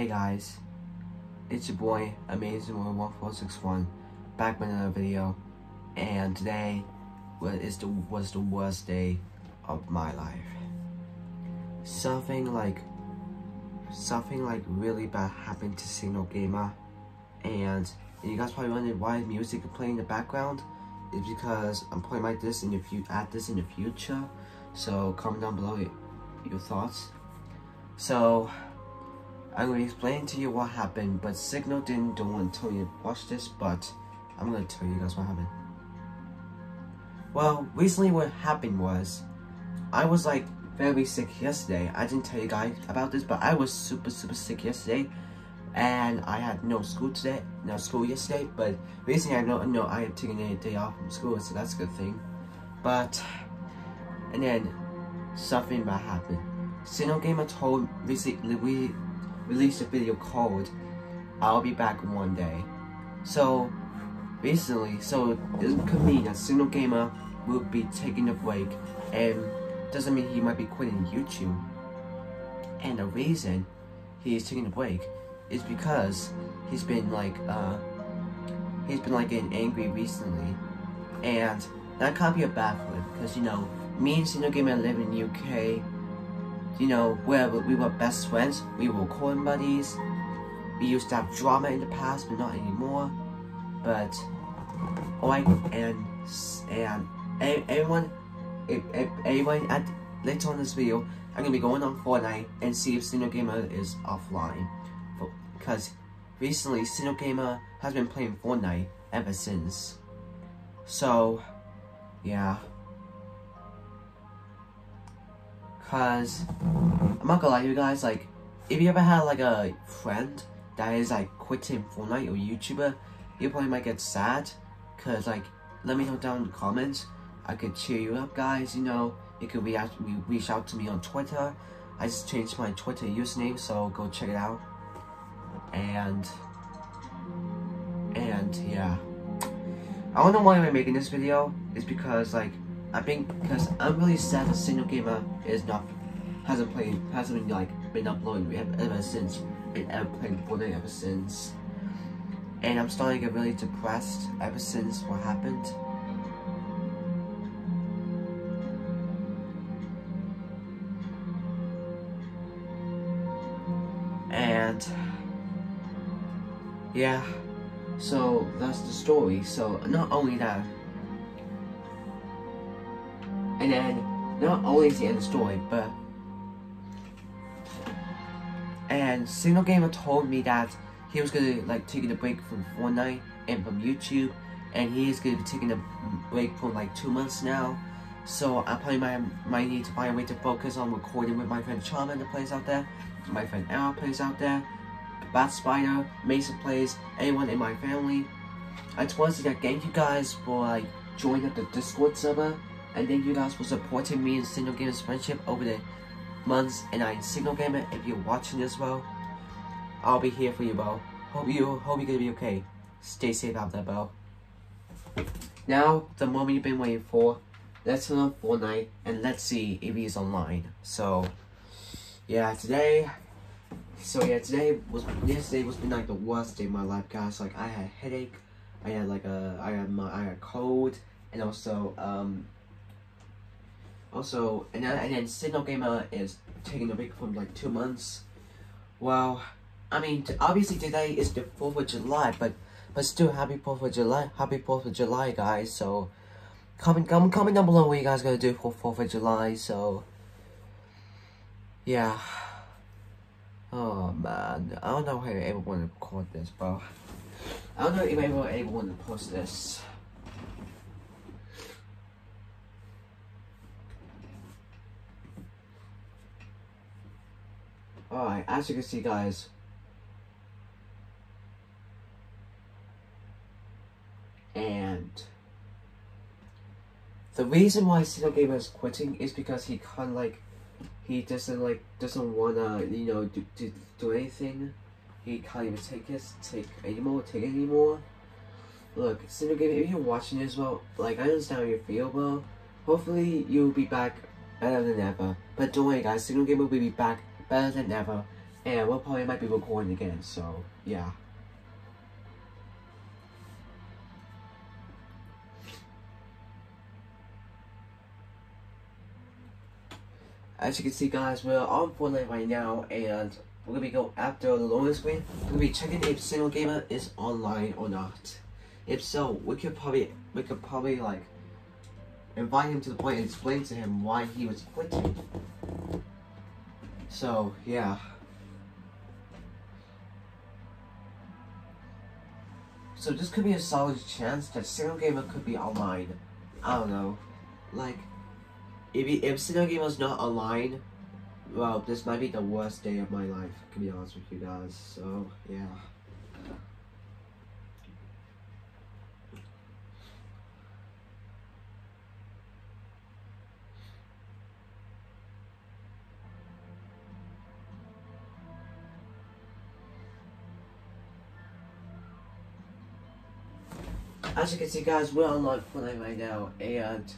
Hey guys, it's your boy Amazing World 1461 back with another video, and today was the was the worst day of my life. Something like something like really bad happened to Signal Gamer, and you guys probably wondering why music is playing in the background. It's because I'm playing like this in the future, at this in the future. So comment down below your thoughts. So I'm going to explain to you what happened, but Signal didn't don't want to tell you watch this, but I'm going to tell you guys what happened. Well, recently what happened was, I was like very sick yesterday. I didn't tell you guys about this, but I was super super sick yesterday, and I had no school today, no school yesterday. But recently I know no I had taken a day off from school, so that's a good thing. But and then something bad happened. Signal Gamer told recently we released a video called I'll Be Back One Day. So, recently, so this could mean that Signal Gamer will be taking a break and doesn't mean he might be quitting YouTube. And the reason he is taking a break is because he's been like, uh, he's been like getting angry recently. And that can't be a bad him because, you know, me and Signal Gamer live in UK you know, where we were best friends, we were calling buddies. We used to have drama in the past, but not anymore. But, alright, and, and everyone, if, everyone at later on this video, I'm gonna be going on Fortnite and see if Signal Gamer is offline. Because recently, Signal Gamer has been playing Fortnite ever since. So, yeah. Cause I'm not gonna lie to you guys, like if you ever had like a friend that is like quitting Fortnite or YouTuber, you probably might get sad. Cause like let me know down in the comments. I could cheer you up guys, you know. You could react, reach out to me on Twitter. I just changed my Twitter username, so go check it out. And and yeah. I don't know why I'm making this video. It's because like I think because I'm really sad that Signal Gamer is not hasn't played hasn't been like been uploading ever since and ever played Fortnite ever since. And I'm starting to get really depressed ever since what happened. And yeah, so that's the story. So not only that, and then, not only is the end of the story, but... And Signal Gamer told me that he was gonna, like, taking a break from Fortnite and from YouTube. And he is gonna be taking a break for, like, two months now. So I probably might, might need to find a way to focus on recording with my friend Charmin that plays out there. My friend Arrow plays out there. Bat Spider, Mason plays, anyone in my family. I just want to that thank you guys for like joining the Discord server and thank you guys for supporting me in Signal Gamer's friendship over the months. And I Signal Gamer, if you're watching this, bro, I'll be here for you, bro. Hope you, hope you're gonna be okay. Stay safe out there, bro. Now, the moment you've been waiting for. Let's turn on Fortnite and let's see if he's online. So, yeah, today. So yeah, today was yesterday was been like the worst day of my life, guys. Like I had a headache, I had like a I had my I had a cold, and also um also, and then, and then Signal Gamer is taking a break from like two months. Well, I mean, obviously today is the 4th of July, but but still happy 4th of July. Happy 4th of July, guys. So, comment, comment, comment down below what you guys gonna do for 4th of July. So, yeah. Oh, man. I don't know how ever want to record this, bro. I don't know if ever want to post this. Alright, as you can see guys, and the reason why Signal Gamer is quitting is because he kind of like, he doesn't like, doesn't wanna, you know, do, do, do anything. He can't even take his, take anymore, take anymore. Look, Signal Gamer, if you're watching this, well, like, I understand how you feel, bro. Hopefully, you'll be back better than ever. But don't worry, guys, Signal Gamer will be back better than ever And we'll probably might be recording again, so yeah. As you can see guys, we're on Fortnite right now and we're gonna be going after the loading screen. We're gonna be checking if Signal Gamer is online or not. If so, we could probably we could probably like invite him to the point and explain to him why he was quitting. So yeah. So this could be a solid chance that Signal Gamer could be online. I don't know. Like if if Signal Gamer's not online, well, this might be the worst day of my life, to be honest with you guys. So yeah. As you can see guys, we're on live Fortnite right now and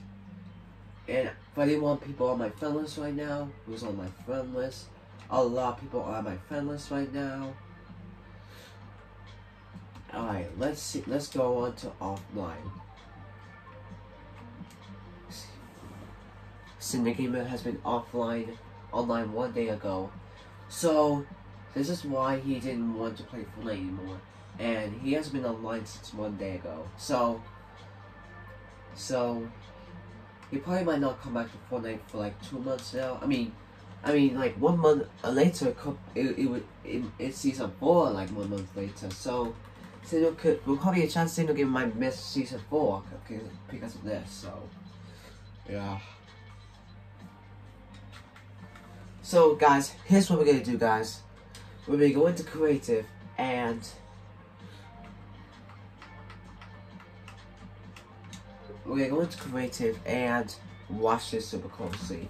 and 31 people on my friend list right now, who's on my friend list. A lot of people are on my friend list right now. Alright, let's see let's go on to offline. Syndicate has been offline online one day ago. So this is why he didn't want to play Fortnite anymore and he has been online since one day ago. So, so he probably might not come back to Fortnite for like two months now. I mean, I mean like one month later, it it would it, it's season four like one month later. So, Single could will probably a chance Single game might miss season four because of this. So, yeah. So guys, here's what we're gonna do, guys. We're gonna go into creative and we're going to creative and watch this super closely.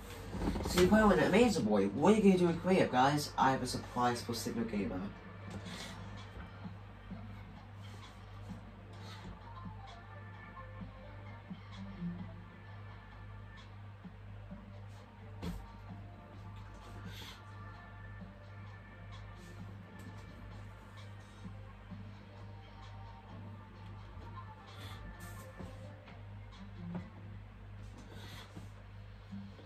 So you're playing an amazing boy. What are you going to do with creative, guys? I have a surprise for Signal Gamer.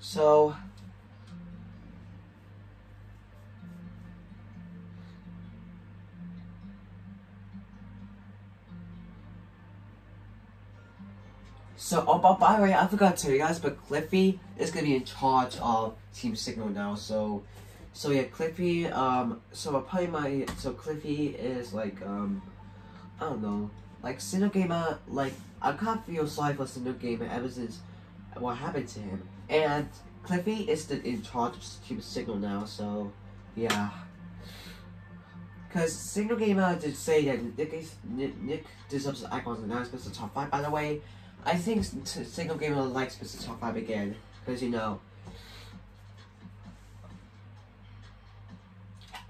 So, So, oh, but by the way, I forgot to tell you guys, but Cliffy is gonna be in charge of Team Signal now. So, so yeah, Cliffy. Um, so I probably my so Cliffy is like um, I don't know, like Signal Gamer. Like I can't feel sorry for Signal Gamer ever since what happened to him. And Cliffy is the, in charge of Team Signal now, so yeah. Because Signal Gamer did say that Nick, is, Nick, Nick deserves icons and now it's Mr. Top 5, by the way. I think Signal Gamer likes Mr. Top 5 again, because you know.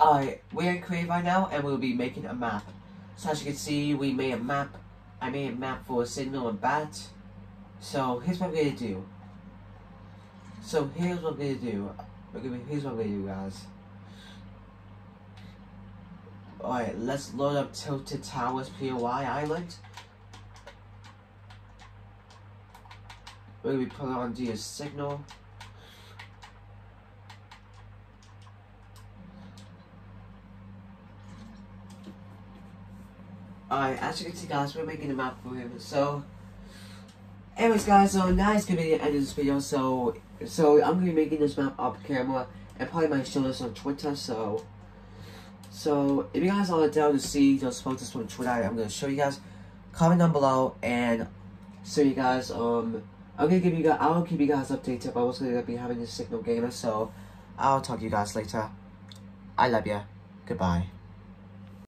Alright, we're in Creative right now, and we'll be making a map. So as you can see, we made a map. I made a map for Signal and Bat. So here's what we're gonna do. So here's what we're gonna do. Okay, here's what we're gonna do, guys. Alright, let's load up Tilted Towers POI Island. We're gonna be putting on the signal. Alright, as you can see guys, we're making a map for him. So Anyways, guys, so now it's gonna be the end of this video. So, so I'm gonna be making this map up camera and probably might show this on Twitter. So, so if you guys are down to see those photos from Twitter, I'm gonna show you guys. Comment down below and so you guys. Um, I'm gonna give you guys. I'll keep you guys updated about what's gonna be having this Signal Gamer. So, I'll talk to you guys later. I love you. Goodbye.